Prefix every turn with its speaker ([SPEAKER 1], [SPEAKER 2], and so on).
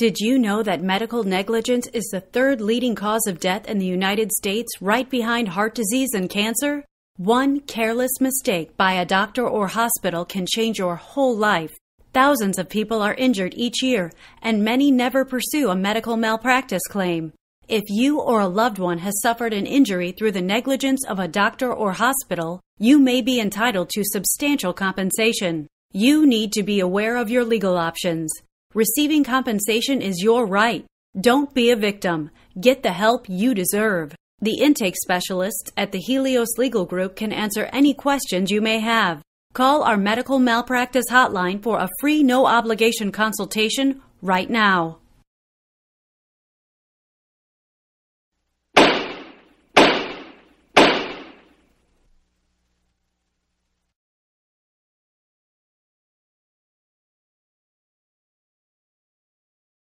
[SPEAKER 1] Did you know that medical negligence is the third leading cause of death in the United States, right behind heart disease and cancer? One careless mistake by a doctor or hospital can change your whole life. Thousands of people are injured each year, and many never pursue a medical malpractice claim. If you or a loved one has suffered an injury through the negligence of a doctor or hospital, you may be entitled to substantial compensation. You need to be aware of your legal options. Receiving compensation is your right. Don't be a victim. Get the help you deserve. The intake specialists at the Helios Legal Group can answer any questions you may have. Call our medical malpractice hotline for a free no obligation consultation right now.